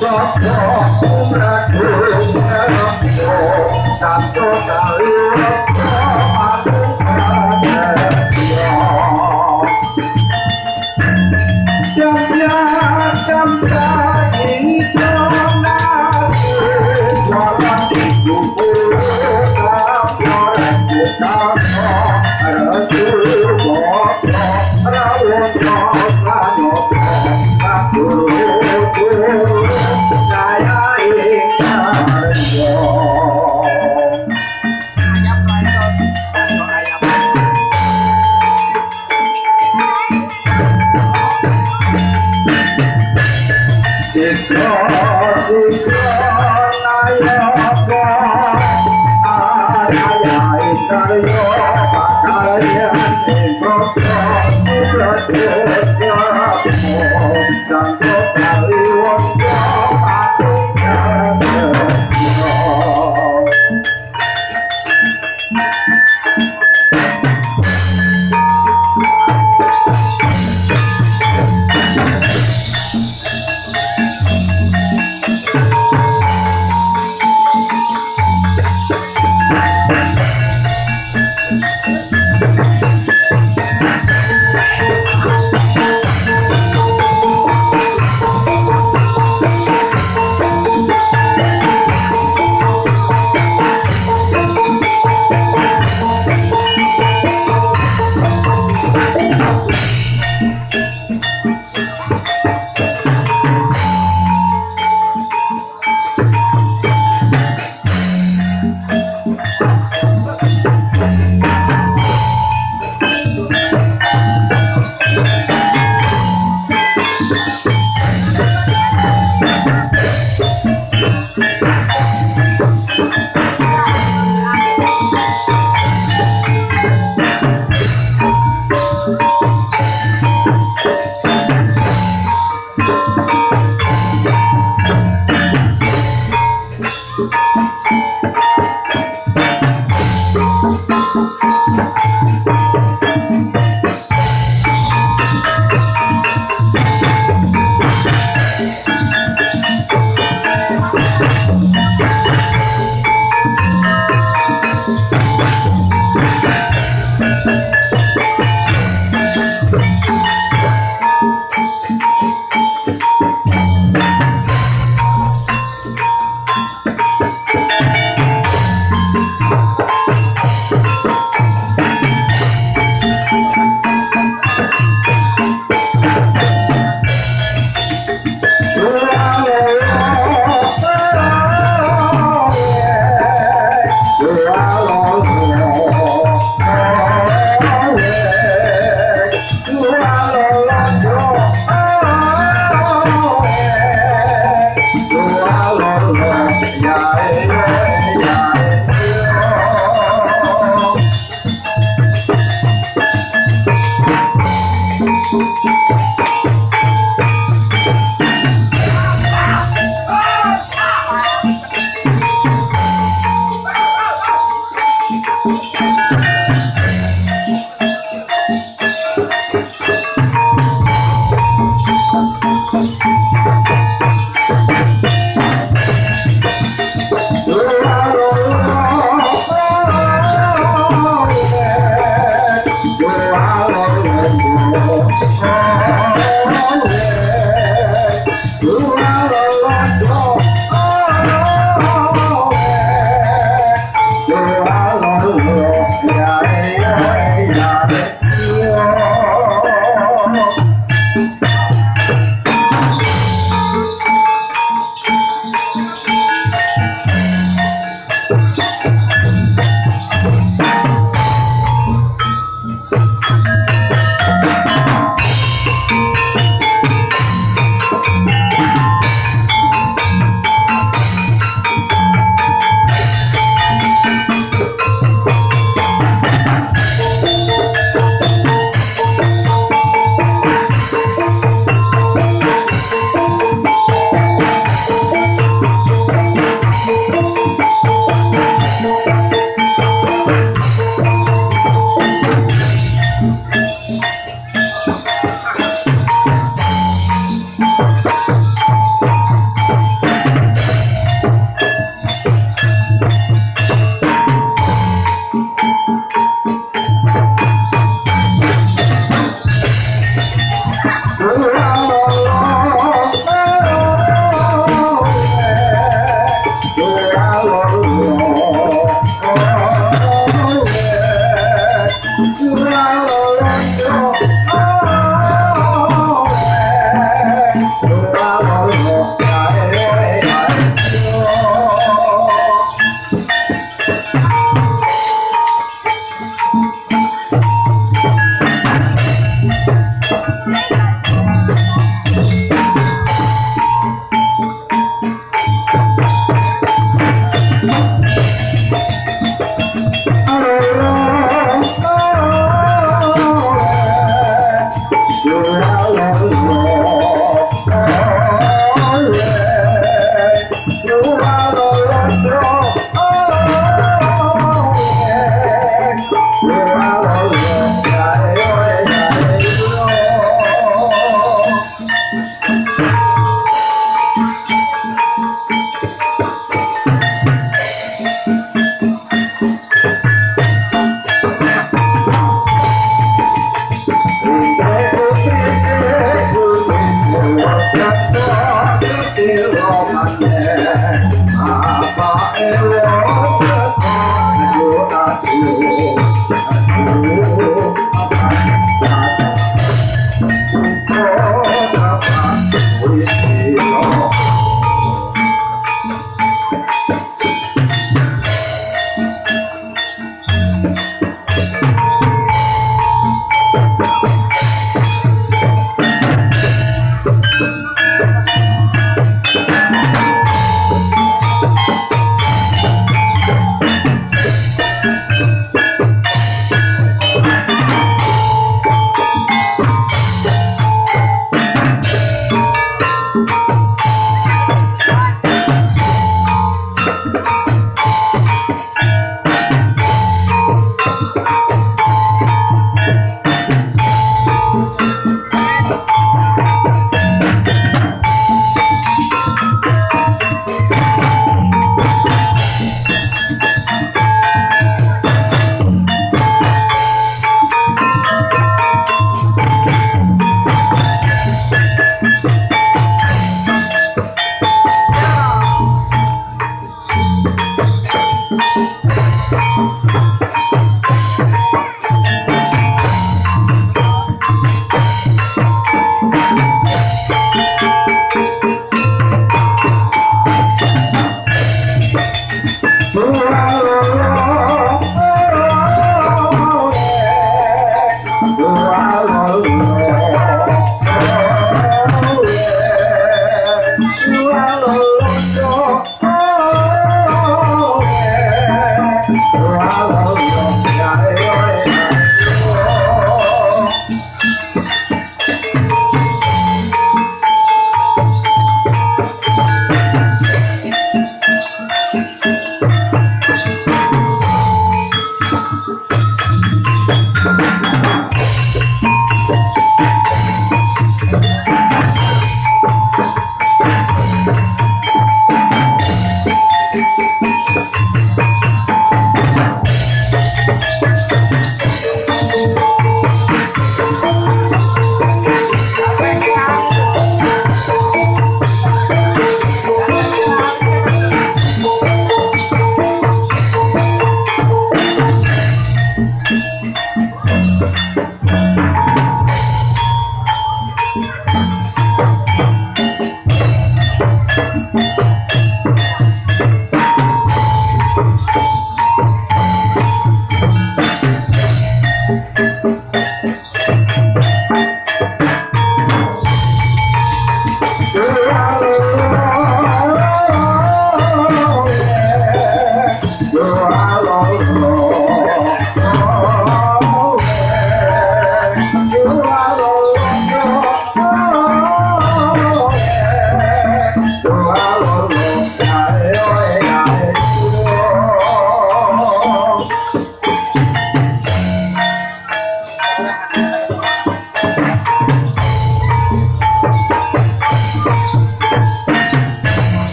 Tak tahu kali It's